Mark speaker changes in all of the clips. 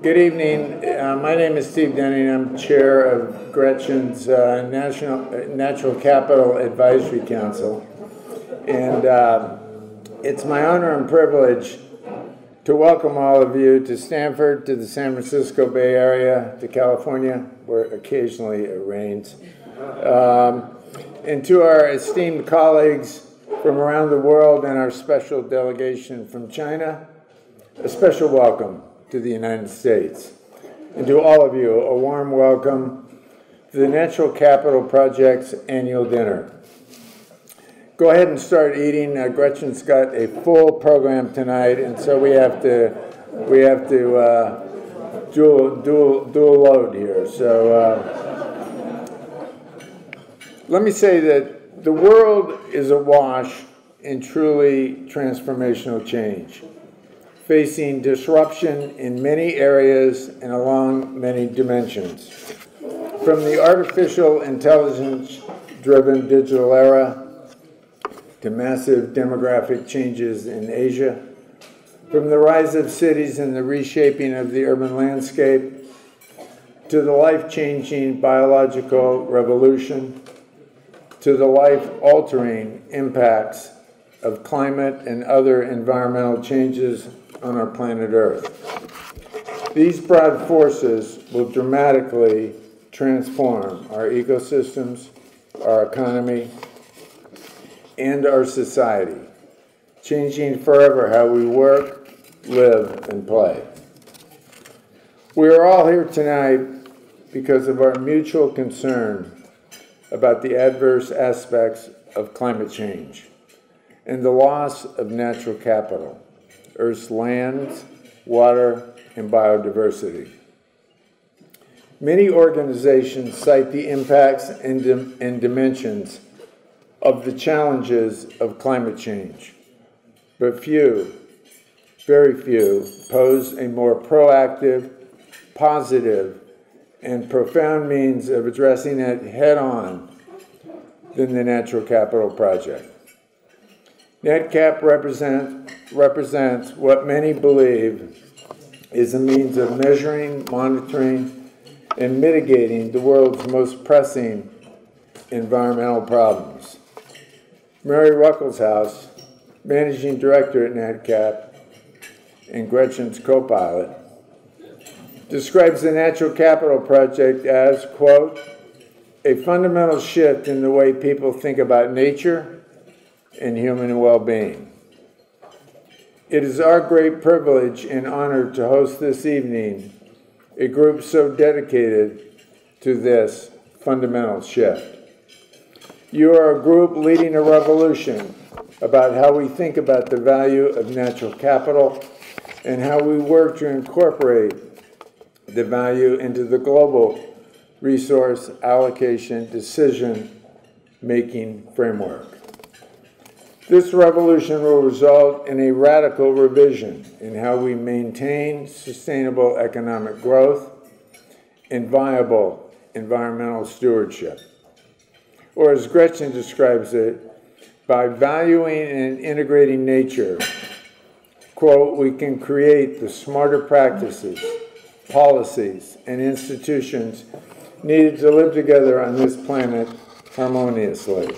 Speaker 1: Good evening. Uh, my name is Steve Denning. I'm chair of Gretchen's uh, National uh, Natural Capital Advisory Council, and uh, it's my honor and privilege to welcome all of you to Stanford, to the San Francisco Bay Area, to California, where occasionally it rains, um, and to our esteemed colleagues from around the world and our special delegation from China. A special welcome to the United States. And to all of you, a warm welcome to the Natural Capital Project's annual dinner. Go ahead and start eating. Uh, Gretchen's got a full program tonight, and so we have to we have to uh, dual dual dual load here. So uh, let me say that the world is awash in truly transformational change facing disruption in many areas and along many dimensions. From the artificial intelligence driven digital era to massive demographic changes in Asia, from the rise of cities and the reshaping of the urban landscape to the life changing biological revolution to the life altering impacts of climate and other environmental changes on our planet Earth. These broad forces will dramatically transform our ecosystems, our economy, and our society, changing forever how we work, live, and play. We are all here tonight because of our mutual concern about the adverse aspects of climate change and the loss of natural capital. Earth's lands, water, and biodiversity. Many organizations cite the impacts and, dim and dimensions of the challenges of climate change, but few, very few, pose a more proactive, positive, and profound means of addressing it head on than the Natural Capital Project. NatCap represent, represents what many believe is a means of measuring, monitoring, and mitigating the world's most pressing environmental problems. Mary Ruckelshaus, Managing Director at NatCap and Gretchen's co-pilot, describes the Natural Capital Project as, quote, a fundamental shift in the way people think about nature, and human well being. It is our great privilege and honor to host this evening a group so dedicated to this fundamental shift. You are a group leading a revolution about how we think about the value of natural capital and how we work to incorporate the value into the global resource allocation decision making framework. This revolution will result in a radical revision in how we maintain sustainable economic growth and viable environmental stewardship. Or as Gretchen describes it, by valuing and integrating nature, quote, we can create the smarter practices, policies, and institutions needed to live together on this planet harmoniously.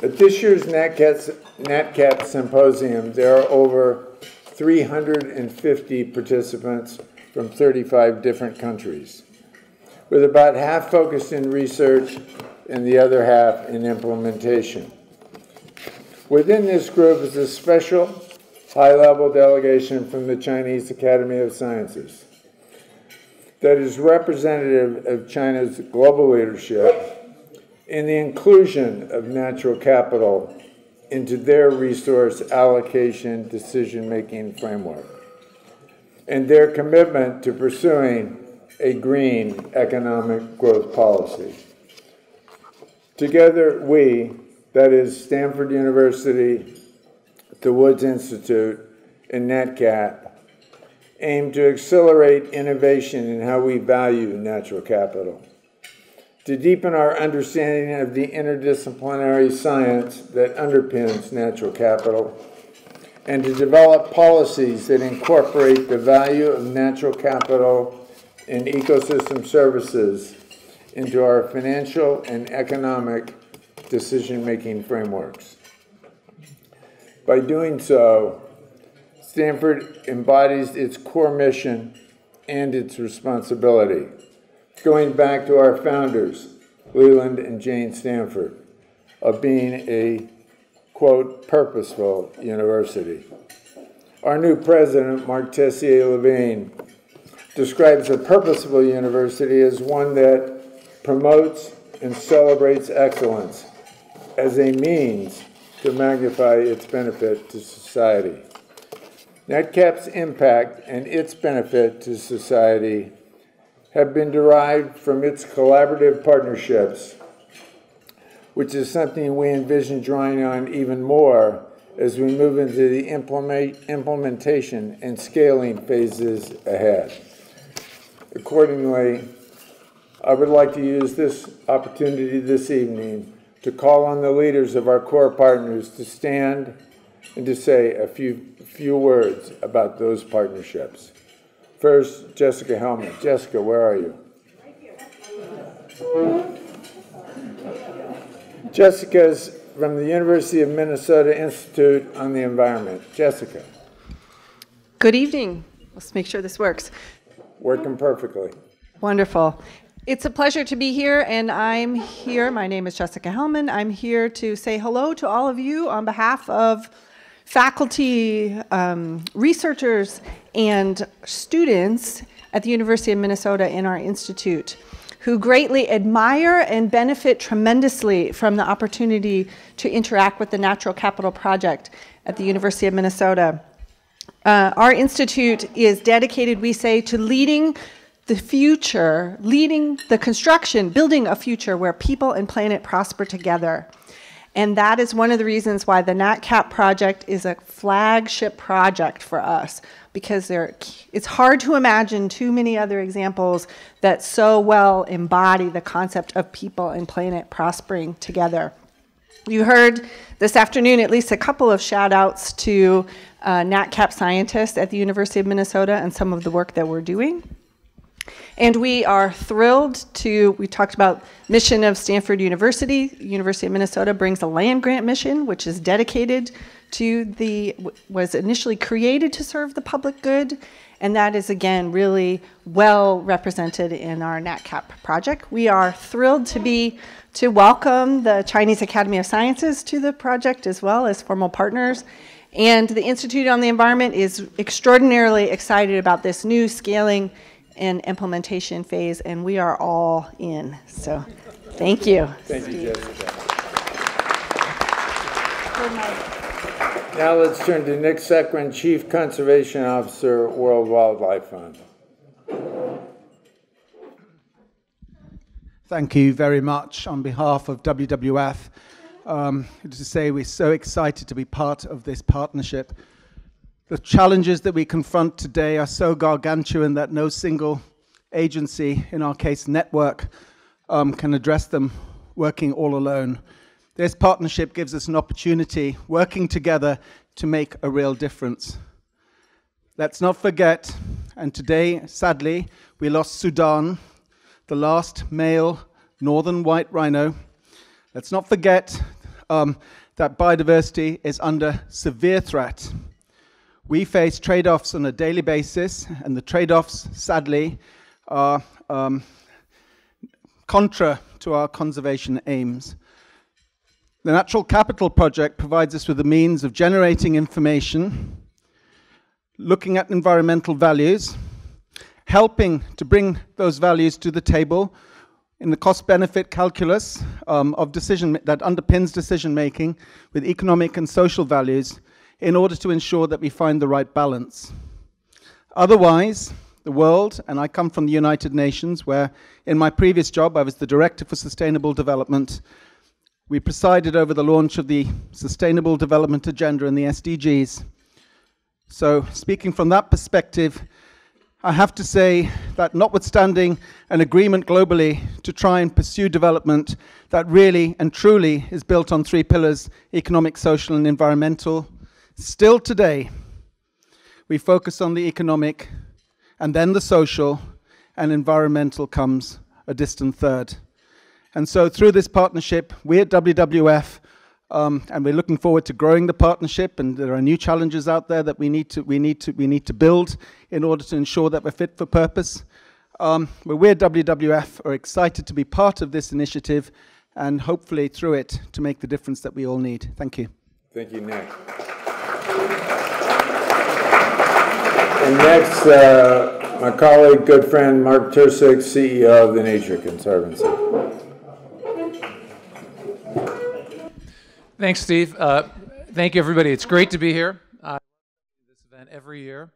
Speaker 1: At this year's NatCap Symposium, there are over 350 participants from 35 different countries, with about half focused in research and the other half in implementation. Within this group is a special high-level delegation from the Chinese Academy of Sciences that is representative of China's global leadership in the inclusion of natural capital into their resource allocation decision-making framework and their commitment to pursuing a green economic growth policy. Together, we, that is Stanford University, the Woods Institute, and NatCap, aim to accelerate innovation in how we value natural capital to deepen our understanding of the interdisciplinary science that underpins natural capital, and to develop policies that incorporate the value of natural capital and ecosystem services into our financial and economic decision-making frameworks. By doing so, Stanford embodies its core mission and its responsibility, going back to our founders, Leland and Jane Stanford, of being a, quote, purposeful university. Our new president, Marc Tessier-Lavigne, describes a purposeful university as one that promotes and celebrates excellence as a means to magnify its benefit to society. NatCap's impact and its benefit to society have been derived from its collaborative partnerships, which is something we envision drawing on even more as we move into the implement, implementation and scaling phases ahead. Accordingly, I would like to use this opportunity this evening to call on the leaders of our core partners to stand and to say a few, few words about those partnerships. First, Jessica Hellmann. Jessica, where are you? Jessica's from the University of Minnesota Institute on the Environment. Jessica.
Speaker 2: Good evening. Let's make sure this works.
Speaker 1: Working perfectly.
Speaker 2: Wonderful. It's a pleasure to be here, and I'm here. My name is Jessica Hellmann. I'm here to say hello to all of you on behalf of faculty, um, researchers, and students at the University of Minnesota in our institute who greatly admire and benefit tremendously from the opportunity to interact with the Natural Capital Project at the University of Minnesota. Uh, our institute is dedicated, we say, to leading the future, leading the construction, building a future where people and planet prosper together. And that is one of the reasons why the NatCap project is a flagship project for us, because there, it's hard to imagine too many other examples that so well embody the concept of people and planet prospering together. You heard this afternoon at least a couple of shout outs to uh, NatCap scientists at the University of Minnesota and some of the work that we're doing. And we are thrilled to, we talked about mission of Stanford University. University of Minnesota brings a land grant mission, which is dedicated to the, was initially created to serve the public good. And that is, again, really well represented in our NatCap project. We are thrilled to be, to welcome the Chinese Academy of Sciences to the project as well as formal partners. And the Institute on the Environment is extraordinarily excited about this new scaling and implementation phase, and we are all in. So thank you.
Speaker 1: Thank Steve. you, Jessica. Now let's turn to Nik Sekhran, Chief Conservation Officer, World Wildlife Fund.
Speaker 3: Thank you very much on behalf of WWF. Um, to say we're so excited to be part of this partnership the challenges that we confront today are so gargantuan that no single agency, in our case network, um, can address them working all alone. This partnership gives us an opportunity, working together, to make a real difference. Let's not forget, and today, sadly, we lost Sudan, the last male northern white rhino. Let's not forget um, that biodiversity is under severe threat. We face trade offs on a daily basis, and the trade offs, sadly, are um, contra to our conservation aims. The Natural Capital Project provides us with the means of generating information, looking at environmental values, helping to bring those values to the table in the cost benefit calculus um, of decision that underpins decision making with economic and social values in order to ensure that we find the right balance. Otherwise, the world, and I come from the United Nations, where in my previous job I was the Director for Sustainable Development. We presided over the launch of the Sustainable Development Agenda and the SDGs. So, speaking from that perspective, I have to say that notwithstanding an agreement globally to try and pursue development that really and truly is built on three pillars economic, social, and environmental Still today, we focus on the economic and then the social, and environmental comes a distant third. And so, through this partnership, we at WWF, um, and we're looking forward to growing the partnership. And there are new challenges out there that we need to we need to we need to build in order to ensure that we're fit for purpose. Um, but we at WWF are excited to be part of this initiative, and hopefully through it to make the difference that we all need. Thank you.
Speaker 1: Thank you, Nick. And next, uh, my colleague, good friend, Mark Tercek, CEO of the Nature Conservancy.
Speaker 4: Thanks, Steve. Uh, thank you, everybody. It's great to be here. Uh, this event every year.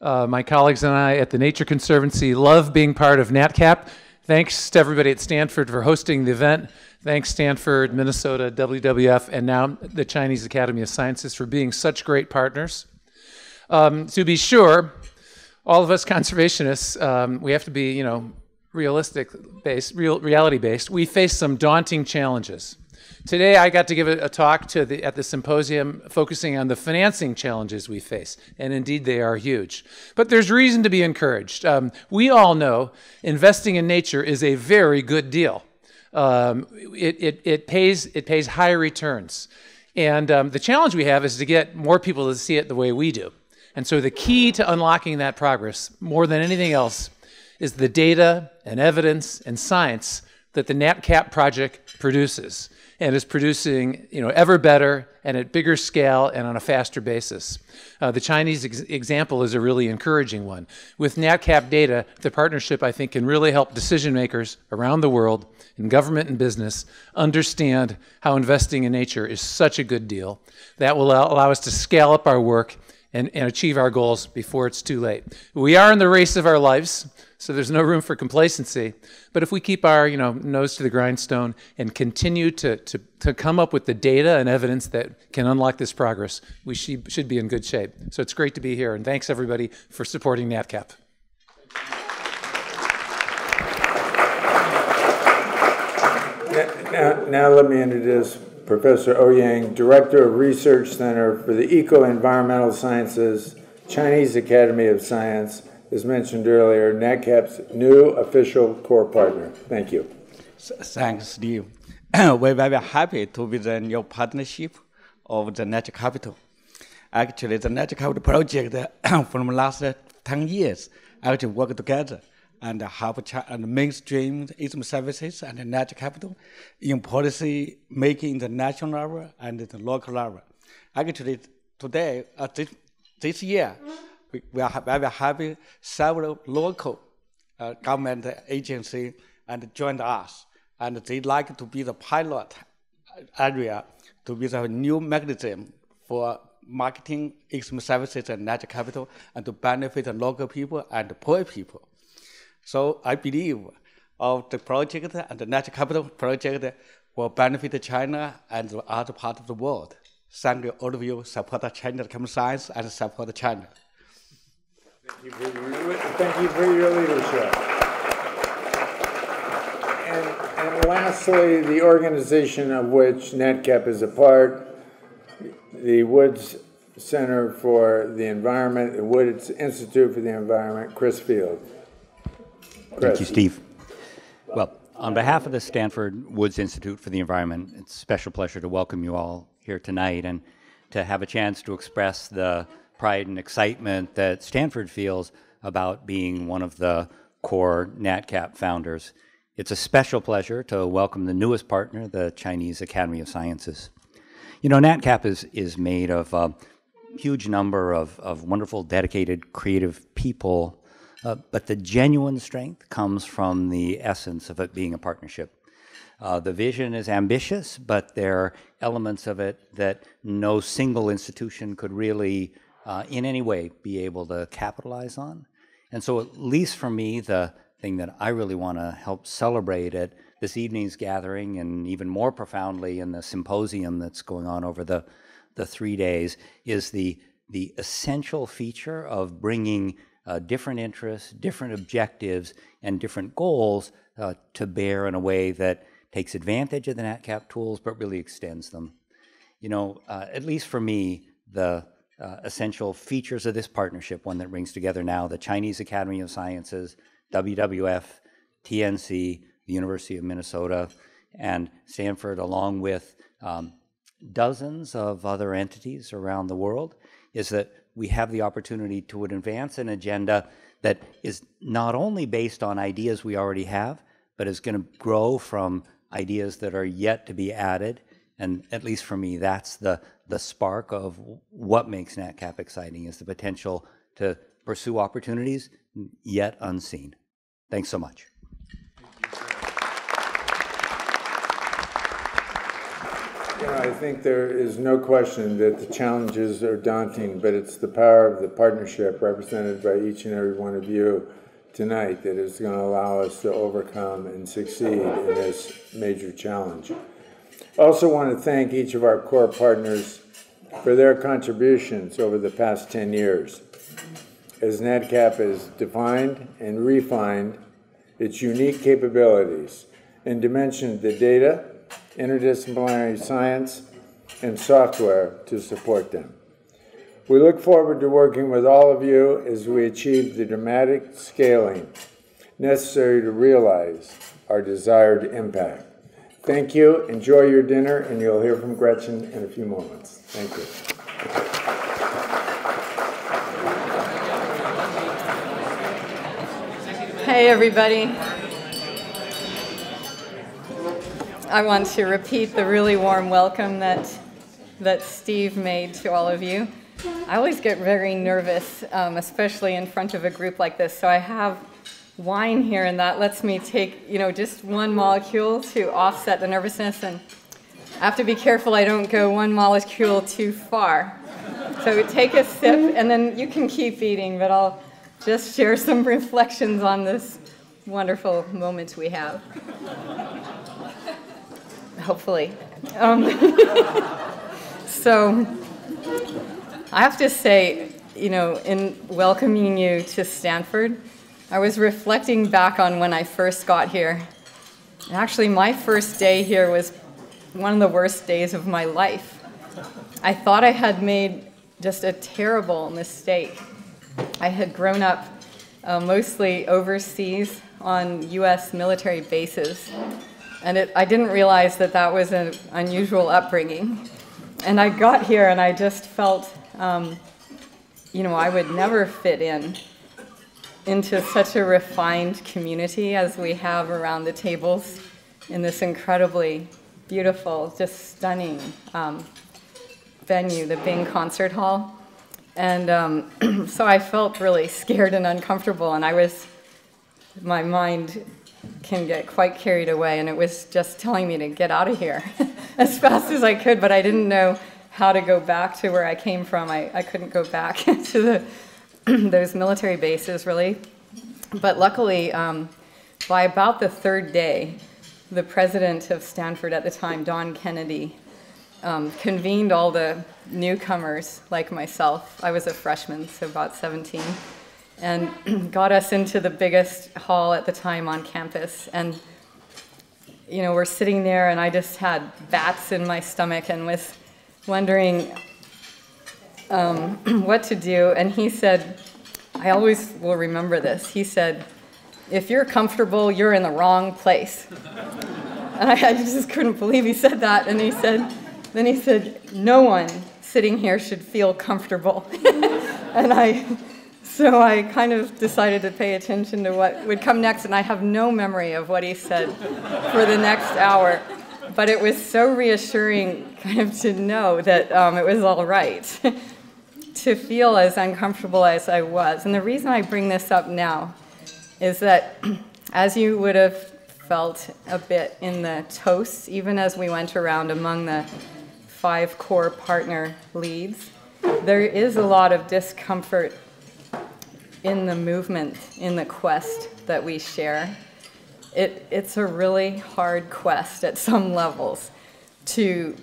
Speaker 4: Uh, my colleagues and I at the Nature Conservancy love being part of NatCap. Thanks to everybody at Stanford for hosting the event. Thanks, Stanford, Minnesota, WWF, and now the Chinese Academy of Sciences for being such great partners. Um, to be sure, all of us conservationists, um, we have to be, you know, realistic based, real, reality based. We face some daunting challenges. Today, I got to give a, talk to the, at the symposium focusing on the financing challenges we face, and indeed they are huge. But there's reason to be encouraged. Um, we all know investing in nature is a very good deal. Um, it, it, it, pays, it pays high returns. And um, the challenge we have is to get more people to see it the way we do. And so the key to unlocking that progress, more than anything else, is the data and evidence and science that the NatCap project produces and is producing you know, ever better and at bigger scale and on a faster basis. Uh, the Chinese ex example is a really encouraging one. With NatCap data, the partnership, I think, can really help decision makers around the world in government and business understand how investing in nature is such a good deal. That will allow us to scale up our work and, and achieve our goals before it's too late. We are in the race of our lives, so there's no room for complacency. But if we keep our you know, nose to the grindstone and continue to, to, to come up with the data and evidence that can unlock this progress, we should, should be in good shape. So it's great to be here, and thanks everybody for supporting NatCap.
Speaker 1: Now, now let me introduce Professor Ouyang, Director of Research Center for the Eco-Environmental Sciences, Chinese Academy of Science, as mentioned earlier, NatCap's new official core partner. Thank you.
Speaker 5: Thanks, Steve. We're very happy to be the new partnership of the Nature Capital. Actually, the Nature Capital project from last 10 years actually work together and have and mainstream ecosystem services and nature capital in policy making the national level and the local level. Actually, today, uh, this, this year, we, we are happy several local uh, government agency and joined us, and they like to be the pilot area to be the new mechanism for marketing ecosystem services and natural capital and to benefit the local people and poor people. So I believe of the project and the natural capital project will benefit China and the other part of the world. Thank you, all of you, support China Common Science and support China.
Speaker 1: Thank you for your, thank you for your leadership. And, and lastly, the organization of which NatCap is a part, the Woods Center for the Environment, the Woods Institute for the Environment, Chris Field.
Speaker 6: Thank you, Steve. Well, on behalf of the Stanford Woods Institute for the Environment, it's a special pleasure to welcome you all here tonight and to have a chance to express the pride and excitement that Stanford feels about being one of the core NatCap founders. It's a special pleasure to welcome the newest partner, the Chinese Academy of Sciences. You know, NatCap is, is made of a huge number of, of wonderful, dedicated, creative people uh, but the genuine strength comes from the essence of it being a partnership. Uh, the vision is ambitious, but there are elements of it that no single institution could really, uh, in any way, be able to capitalize on. And so, at least for me, the thing that I really want to help celebrate at this evening's gathering, and even more profoundly in the symposium that's going on over the, the three days, is the, the essential feature of bringing uh, different interests, different objectives, and different goals uh, to bear in a way that takes advantage of the NatCap tools but really extends them. You know, uh, at least for me, the, uh, essential features of this partnership, one that brings together now the Chinese Academy of Sciences, WWF, TNC, the University of Minnesota, and Stanford, along with um, dozens of other entities around the world, is that we have the opportunity to advance an agenda that is not only based on ideas we already have, but is going to grow from ideas that are yet to be added. And at least for me, that's the, the spark of what makes NatCap exciting is the potential to pursue opportunities yet unseen. Thanks so much.
Speaker 1: Know, I think there is no question that the challenges are daunting, but it's the power of the partnership represented by each and every one of you tonight that is going to allow us to overcome and succeed in this major challenge. I also want to thank each of our core partners for their contributions over the past 10 years. As NatCap has defined and refined its unique capabilities and dimensioned the data, interdisciplinary science, and software to support them. We look forward to working with all of you as we achieve the dramatic scaling necessary to realize our desired impact. Thank you. Enjoy your dinner, and you'll hear from Gretchen in a few moments. Thank you.
Speaker 7: Hey, everybody. I want to repeat the really warm welcome that, that Steve made to all of you. I always get very nervous, um, especially in front of a group like this. So I have wine here, and that lets me take, you know, just one molecule to offset the nervousness. And I have to be careful I don't go one molecule too far. So take a sip, and then you can keep eating, but I'll just share some reflections on this wonderful moment we have. Hopefully. Um, so, I have to say, you know, in welcoming you to Stanford, I was reflecting back on when I first got here. Actually, my first day here was one of the worst days of my life. I thought I had made just a terrible mistake. I had grown up uh, mostly overseas on US military bases, and it, I didn't realize that that was an unusual upbringing. And I got here and I just felt um, you know, I would never fit in into such a refined community as we have around the tables in this incredibly beautiful, just stunning um, venue, the Bing Concert Hall. And um, so I felt really scared and uncomfortable, and I was, my mind can get quite carried away, and it was just telling me to get out of here as fast as I could, but I didn't know how to go back to where I came from. I, I couldn't go back to the, those military bases, really. But luckily, um, by about the third day, the president of Stanford at the time, Don Kennedy, um, convened all the newcomers like myself. I was a freshman, so about 17, and got us into the biggest hall at the time on campus. And you know, we're sitting there, and I just had bats in my stomach and was wondering um, what to do, and he said, I always will remember this. He said, if you're comfortable, you're in the wrong place. And I, I just couldn't believe he said that. And he said, then he said, no one sitting here should feel comfortable. and I, so I kind of decided to pay attention to what would come next, and I have no memory of what he said for the next hour but it was so reassuring kind of to know that um, it was all right, to feel as uncomfortable as I was. And the reason I bring this up now is that as you would have felt a bit in the toasts, even as we went around among the five core partner leads, there is a lot of discomfort in the movement, in the quest that we share it, it's a really hard quest at some levels to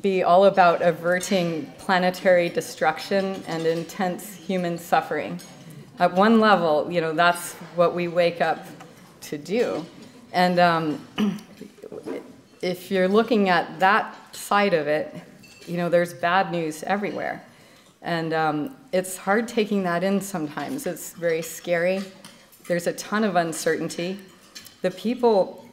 Speaker 7: be all about averting planetary destruction and intense human suffering. At one level, you know, that's what we wake up to do. And um, if you're looking at that side of it, you know, there's bad news everywhere. And um, it's hard taking that in sometimes. It's very scary. There's a ton of uncertainty. The people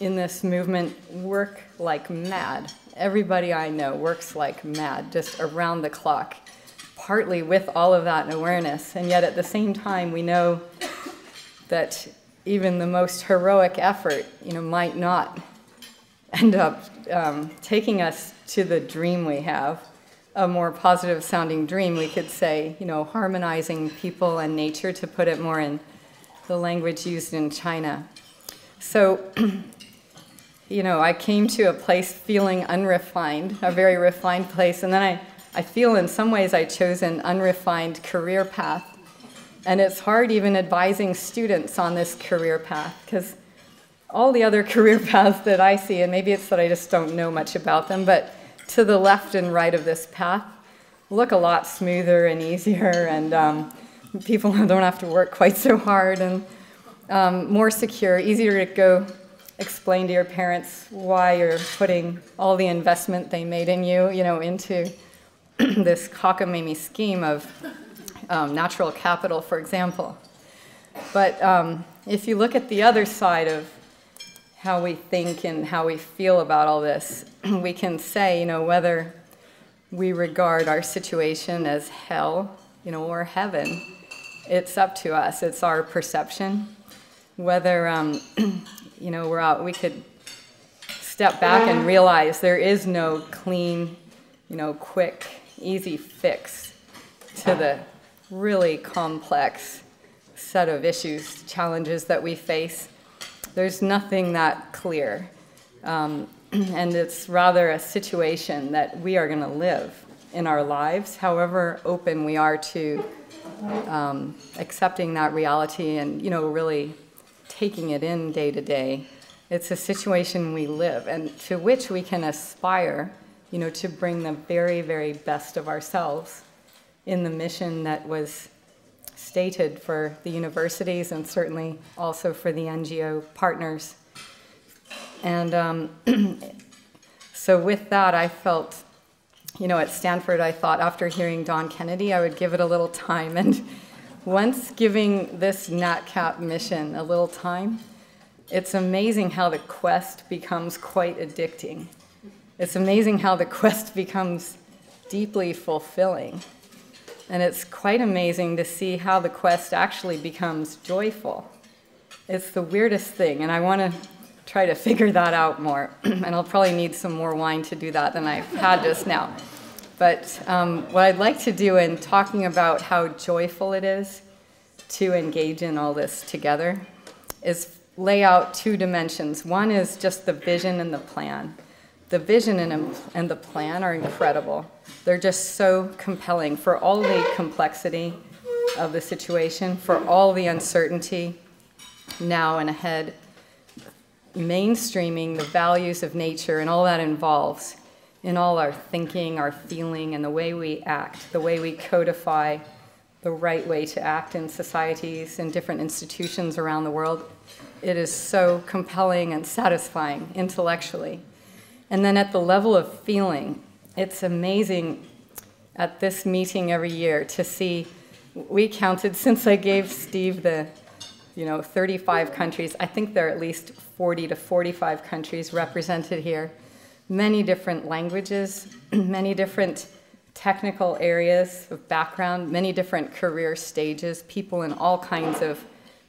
Speaker 7: in this movement work like mad. Everybody I know works like mad, just around the clock, partly with all of that awareness. And yet at the same time, we know that even the most heroic effort, you know, might not end up um, taking us to the dream we have a more positive sounding dream, we could say, you know, harmonizing people and nature to put it more in the language used in China. So, you know, I came to a place feeling unrefined, a very refined place, and then I, I feel in some ways I chose an unrefined career path. And it's hard even advising students on this career path because all the other career paths that I see, and maybe it's that I just don't know much about them, but to the left and right of this path look a lot smoother and easier, and um, people don't have to work quite so hard and um, more secure, easier to go explain to your parents why you're putting all the investment they made in you, you know, into this cockamamie scheme of um, natural capital, for example. But um, if you look at the other side of how we think and how we feel about all this, we can say, you know, whether we regard our situation as hell, you know, or heaven, it's up to us. It's our perception. Whether, um, you know, we're out, we could step back and realize there is no clean, you know, quick, easy fix to the really complex set of issues, challenges that we face. There's nothing that clear. Um, and it's rather a situation that we are going to live in our lives, however open we are to um, accepting that reality and, you know, really taking it in day to day. It's a situation we live and to which we can aspire, you know, to bring the very, very best of ourselves in the mission that was stated for the universities and certainly also for the NGO partners. And um, so, with that, I felt, you know, at Stanford, I thought after hearing Don Kennedy, I would give it a little time. And once giving this NatCap mission a little time, it's amazing how the quest becomes quite addicting. It's amazing how the quest becomes deeply fulfilling. And it's quite amazing to see how the quest actually becomes joyful. It's the weirdest thing, and I want to try to figure that out more. and I'll probably need some more wine to do that than I've had just now. But um, what I'd like to do in talking about how joyful it is to engage in all this together is lay out two dimensions. One is just the vision and the plan the vision and, and the plan are incredible. They're just so compelling for all the complexity of the situation, for all the uncertainty now and ahead, mainstreaming the values of nature and all that involves in all our thinking, our feeling, and the way we act, the way we codify the right way to act in societies and different institutions around the world. It is so compelling and satisfying intellectually. And then at the level of feeling, it's amazing at this meeting every year to see. We counted since I gave Steve the, you know, 35 countries. I think there are at least 40 to 45 countries represented here. Many different languages, many different technical areas of background, many different career stages, people in all kinds of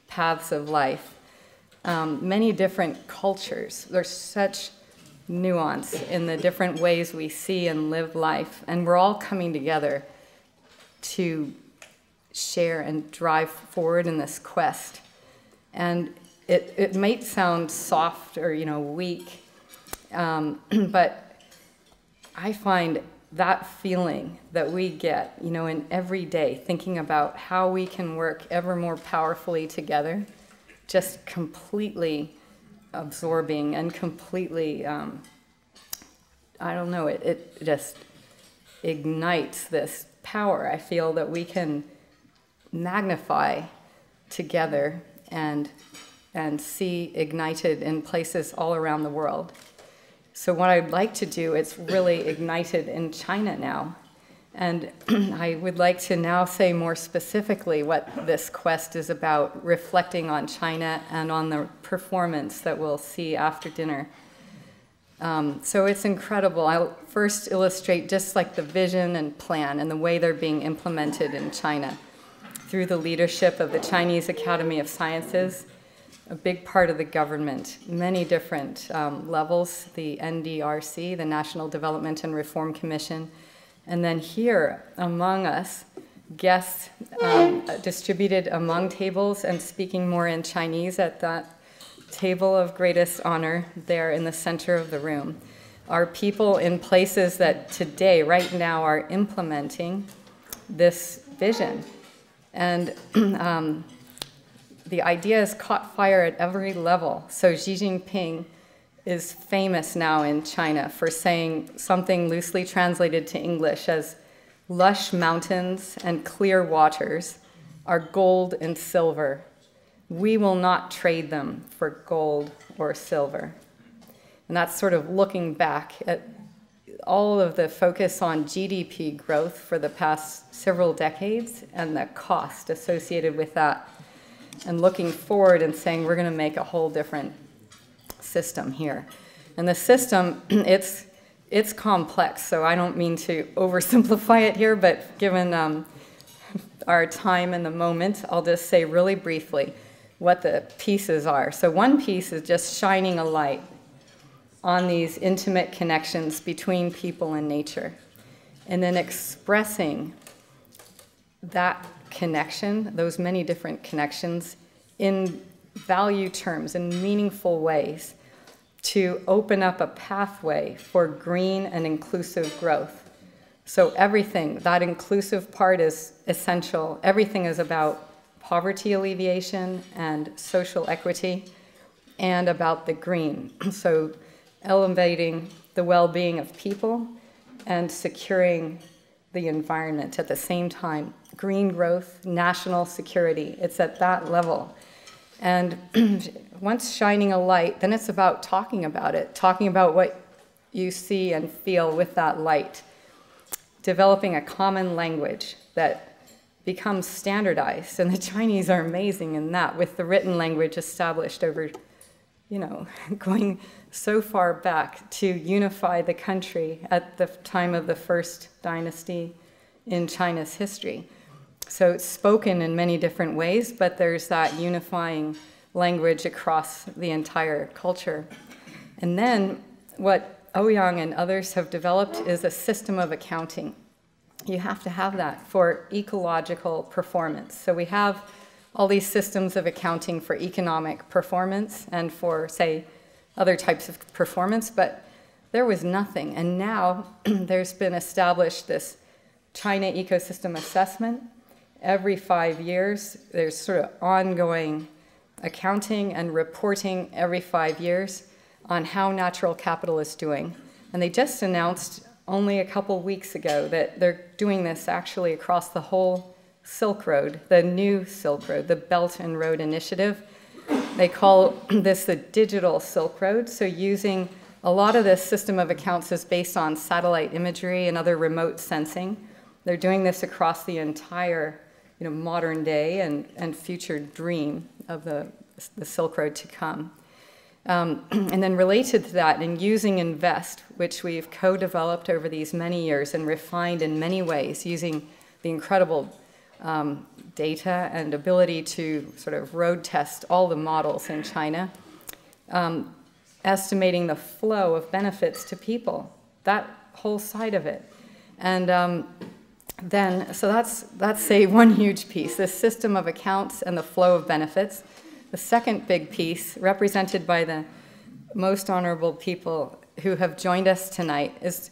Speaker 7: paths of life, um, many different cultures. There's such nuance in the different ways we see and live life. And we're all coming together to share and drive forward in this quest. And it, it might sound soft or, you know, weak, um, but I find that feeling that we get, you know, in every day, thinking about how we can work ever more powerfully together, just completely absorbing and completely, um, I don't know, it, it just ignites this power. I feel that we can magnify together and, and see ignited in places all around the world. So what I'd like to do, it's really ignited in China now. And I would like to now say more specifically what this quest is about, reflecting on China and on the performance that we'll see after dinner. Um, so it's incredible. I'll first illustrate just like the vision and plan and the way they're being implemented in China through the leadership of the Chinese Academy of Sciences, a big part of the government, many different um, levels, the NDRC, the National Development and Reform Commission, and then here among us, guests um, distributed among tables and speaking more in Chinese at that table of greatest honor there in the center of the room are people in places that today, right now, are implementing this vision. And um, the idea has caught fire at every level. So Xi Jinping is famous now in China for saying something loosely translated to English as lush mountains and clear waters are gold and silver. We will not trade them for gold or silver. And that's sort of looking back at all of the focus on GDP growth for the past several decades and the cost associated with that, and looking forward and saying we're going to make a whole different system here. And the system, it's, it's complex, so I don't mean to oversimplify it here, but given um, our time and the moment, I'll just say really briefly what the pieces are. So one piece is just shining a light on these intimate connections between people and nature, and then expressing that connection, those many different connections, in value terms, in meaningful ways, to open up a pathway for green and inclusive growth. So, everything, that inclusive part is essential. Everything is about poverty alleviation and social equity and about the green. So, elevating the well being of people and securing the environment at the same time. Green growth, national security, it's at that level. And once shining a light, then it's about talking about it, talking about what you see and feel with that light, developing a common language that becomes standardized. And the Chinese are amazing in that, with the written language established over, you know, going so far back to unify the country at the time of the first dynasty in China's history. So it's spoken in many different ways, but there's that unifying language across the entire culture. And then what Ouyang and others have developed is a system of accounting. You have to have that for ecological performance. So we have all these systems of accounting for economic performance and for, say, other types of performance, but there was nothing. And now there's been established this China ecosystem assessment. Every five years, there's sort of ongoing accounting and reporting every five years on how natural capital is doing. And they just announced only a couple weeks ago that they're doing this actually across the whole Silk Road, the new Silk Road, the Belt and Road Initiative they call this the digital Silk Road. So using a lot of this system of accounts is based on satellite imagery and other remote sensing. They're doing this across the entire you know, modern day and, and future dream of the, the Silk Road to come. Um, and then related to that, in using InVEST, which we've co-developed over these many years and refined in many ways using the incredible um, data and ability to sort of road test all the models in China, um, estimating the flow of benefits to people, that whole side of it. And um, then, so that's, that's say one huge piece, this system of accounts and the flow of benefits. The second big piece, represented by the most honorable people who have joined us tonight, is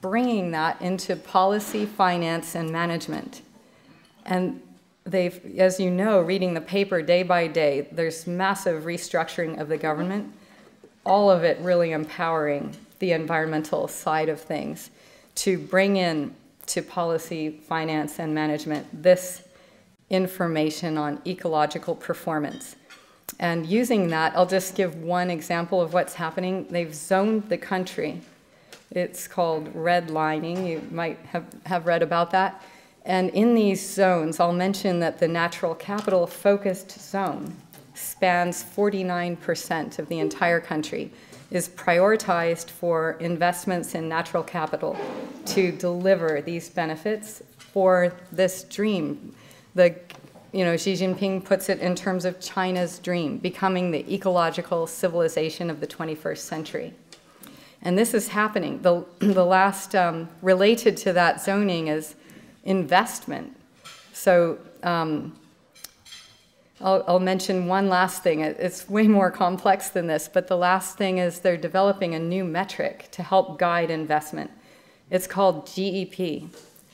Speaker 7: bringing that into policy, finance, and management. And they've, as you know, reading the paper day by day, there's massive restructuring of the government, all of it really empowering the environmental side of things to bring in to policy, finance, and management this information on ecological performance. And using that, I'll just give one example of what's happening. They've zoned the country It's called redlining. You might have, have read about that. And in these zones, I'll mention that the natural capital focused zone spans 49% of the entire country, is prioritized for investments in natural capital to deliver these benefits for this dream. The, you know, Xi Jinping puts it in terms of China's dream, becoming the ecological civilization of the 21st century. And this is happening. The, the last um, related to that zoning is investment. So um, I'll, I'll, mention one last thing. It's way more complex than this, but the last thing is they're developing a new metric to help guide investment. It's called GEP.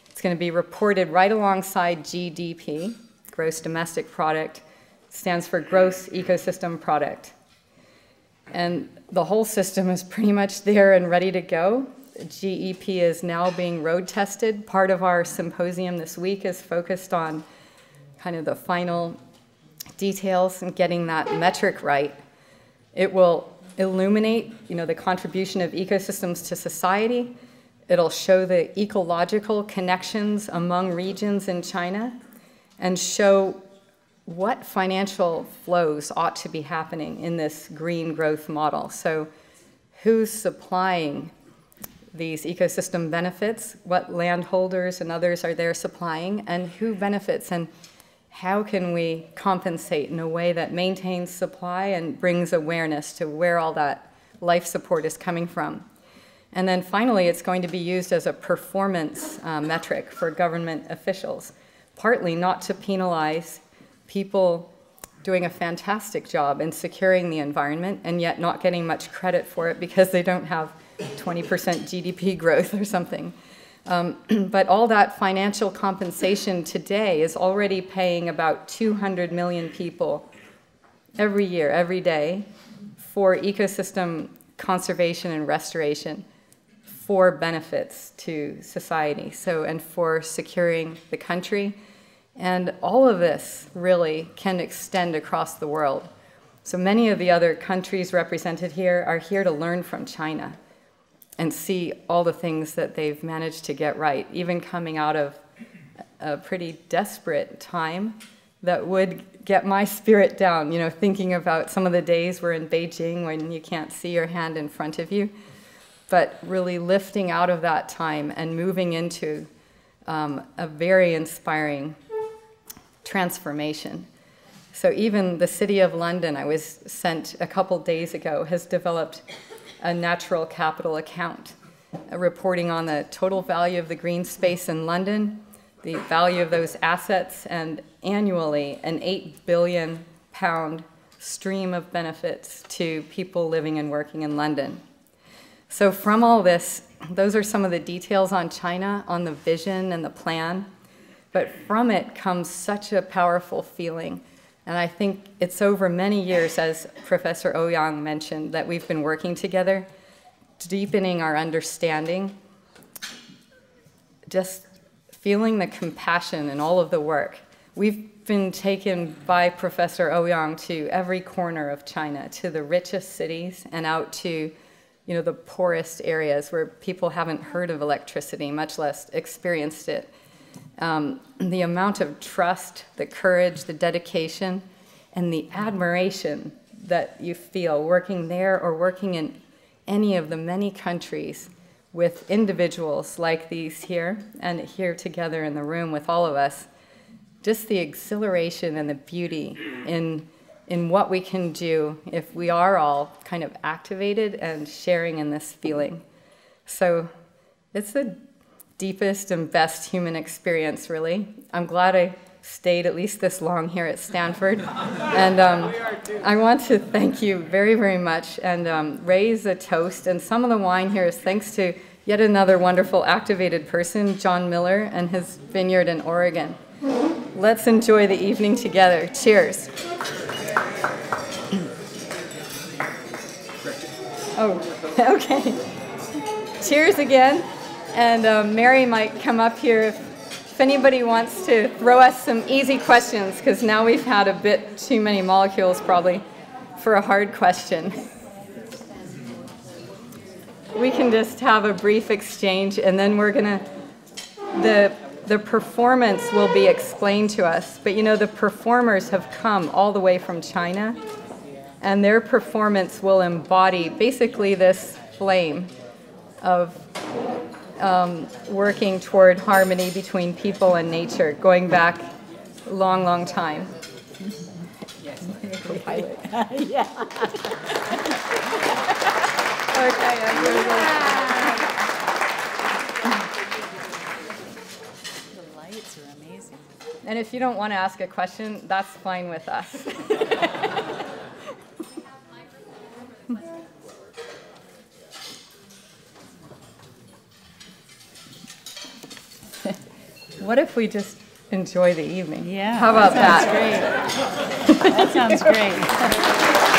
Speaker 7: It's going to be reported right alongside GDP, gross domestic product, stands for gross ecosystem product. And the whole system is pretty much there and ready to go. GEP is now being road tested. Part of our symposium this week is focused on kind of the final details and getting that metric right. It will illuminate, you know, the contribution of ecosystems to society. It'll show the ecological connections among regions in China and show what financial flows ought to be happening in this green growth model. So who's supplying these ecosystem benefits, what landholders and others are there supplying, and who benefits and how can we compensate in a way that maintains supply and brings awareness to where all that life support is coming from. And then finally, it's going to be used as a performance uh, metric for government officials, partly not to penalize people doing a fantastic job in securing the environment and yet not getting much credit for it because they don't have 20% GDP growth or something. Um, but all that financial compensation today is already paying about 200 million people every year, every day, for ecosystem conservation and restoration for benefits to society. So, and for securing the country. And all of this really can extend across the world. So many of the other countries represented here are here to learn from China and see all the things that they've managed to get right, even coming out of a pretty desperate time that would get my spirit down, you know, thinking about some of the days we're in Beijing when you can't see your hand in front of you, but really lifting out of that time and moving into um, a very inspiring transformation. So even the City of London, I was sent a couple days ago, has developed a natural capital account, uh, reporting on the total value of the green space in London, the value of those assets, and annually an 8 billion pound stream of benefits to people living and working in London. So from all this, those are some of the details on China, on the vision and the plan. But from it comes such a powerful feeling and I think it's over many years, as Professor Ouyang mentioned, that we've been working together, deepening our understanding, just feeling the compassion in all of the work. We've been taken by Professor Ouyang to every corner of China, to the richest cities and out to you know, the poorest areas where people haven't heard of electricity, much less experienced it um, the amount of trust, the courage, the dedication, and the admiration that you feel working there or working in any of the many countries with individuals like these here and here together in the room with all of us. Just the exhilaration and the beauty in, in what we can do if we are all kind of activated and sharing in this feeling. So it's a deepest and best human experience, really. I'm glad I stayed at least this long here at Stanford. and um, I want to thank you very, very much and um, raise a toast. And some of the wine here is thanks to yet another wonderful activated person, John Miller, and his vineyard in Oregon. Let's enjoy the evening together. Cheers. Oh, okay. Cheers again. And uh, Mary might come up here if, if anybody wants to throw us some easy questions, because now we've had a bit too many molecules probably for a hard question. we can just have a brief exchange, and then we're gonna, the, the performance will be explained to us. But you know, the performers have come all the way from China, and their performance will embody basically this flame of um, working toward harmony between people and nature, going back a long, long time. Yes. Okay,
Speaker 8: The lights are amazing.
Speaker 7: And if you don't want to ask a question, that's fine with us. What if we just enjoy the evening?
Speaker 8: Yeah.
Speaker 7: How about that?
Speaker 8: Sounds great. That sounds great.